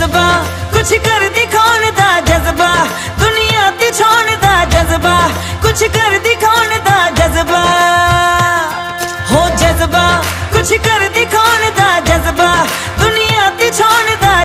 ਜਜ਼ਬਾ ਕੁਛ ਕਰ ਦਿਖਾਉਣ ਦਾ ਜਜ਼ਬਾ ਦੁਨੀਆ ਤੇ ਛੋਣ ਦਾ ਜਜ਼ਬਾ ਕੁਛ ਕਰ ਦਿਖਾਉਣ ਦਾ ਜਜ਼ਬਾ ਹੋ ਜਜ਼ਬਾ ਕੁਛ ਕਰ ਦਿਖਾਉਣ